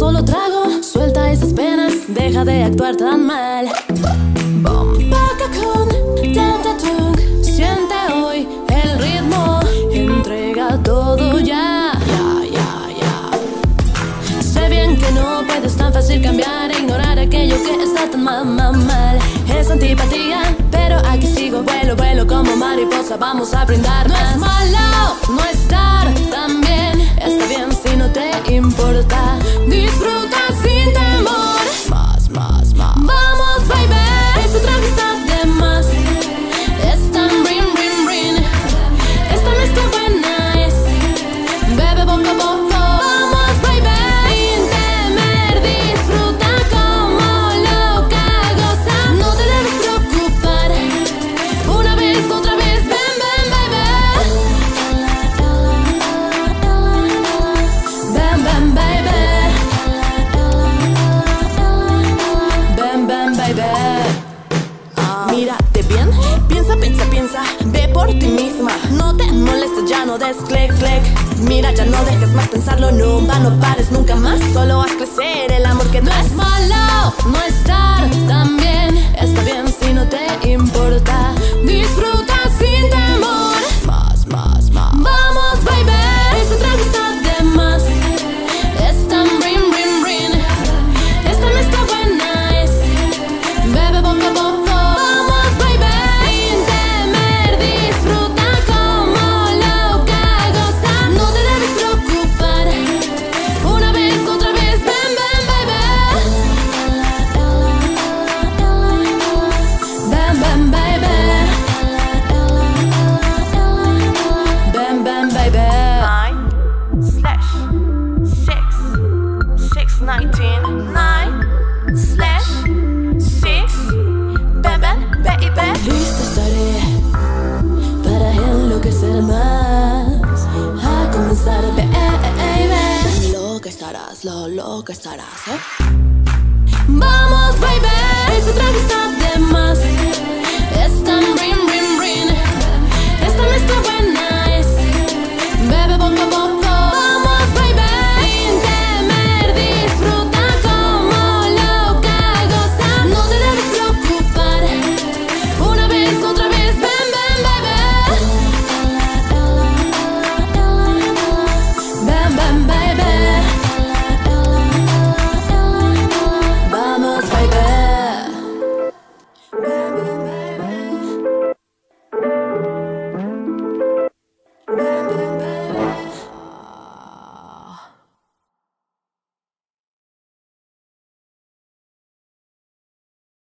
solo trago, suelta esas penas, deja de actuar tan mal. Bomba con tanta siente hoy el ritmo, entrega todo ya, ya, ya, ya. Sé bien que no puedes tan fácil cambiar e ignorar aquello que está tan mal, mal, mal. Es antipatía, pero aquí sigo, vuelo, vuelo como mariposa, vamos a brindar. No es malo, no estar te importa. Disfruta Mírate bien, piensa, piensa, piensa, ve por ti misma. No te molestes, ya no des click, click. Mira, ya no dejes más pensarlo, no no pares nunca más. Solo haz crecer el amor que no es malo, no estar estarás, lo, lo que estarás, ¿eh? Vamos, baby. Ese trago está de más.